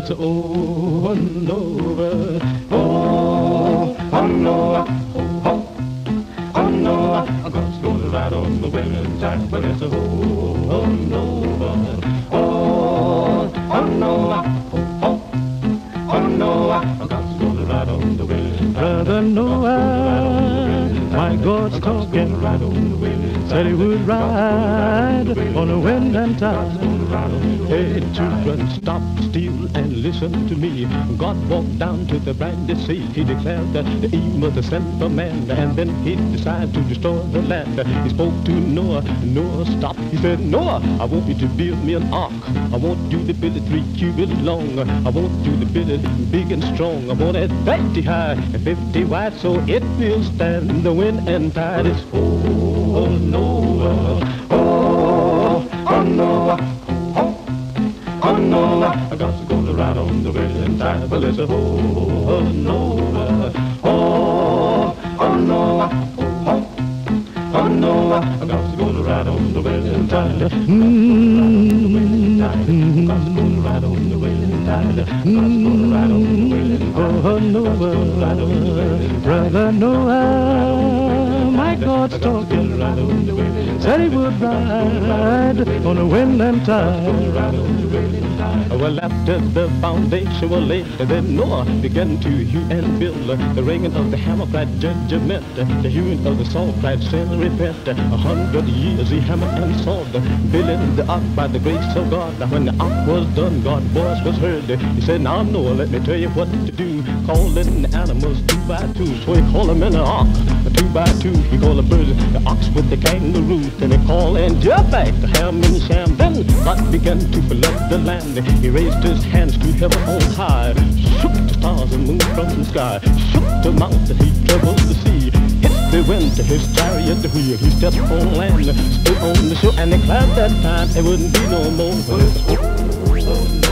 it's over and over. Oh, oh no, oh, oh, oh no, I'm gonna ride on the winning tide, but it's over and over. Oh, oh no, oh, oh, oh no, I'm gonna ride on the tide. Brother Noah, my God's talking, said he would ride on the wind and tide. Hey, children, stop, still, and listen to me. God walked down to the brandy sea. He declared that the was the sent of man, and then he decided to destroy the land. He spoke to Noah. Noah stop. He said, Noah, I want you to build me an ark. I want you to build it three cubits long. I want you to build it big and strong. I want it 50 high and 50 wide so it will stand the wind and tide. Oh, Noah, oh, oh Noah. I got to go to ride on the wailing tide, but it's a oh, oh no, oh, oh no, oh, oh no, I got to go to ride on the wailing tide. Mm-hmm. Got to go to ride on the wailing tide. Got to go to ride on the wailing tide. Oh no, brother Noah, my God's talking. Said he would ride on the wind and tide. Well, after the foundation was laid, then Noah began to hew and build. The ringing of the hammer cried judgment, the hewing of the saw cried sin repent. A hundred years he hammered and sawed, building the ark by the grace of God. When the ark was done, God's voice was heard. He said, now Noah, let me tell you what to do. Calling the animals two by two, so he called them in the ark. Two by two, he called the birds, the ox with the kangaroo. Then he called and jump back the Ham and Shem. God began to flood the land. He raised his hands to heaven on high, shook the stars and moon from the sky, shook the mountain, he troubled the sea. Hit the wind to his chariot wheel, he stepped on land, stood on the shore, and declared that time it wouldn't be no more.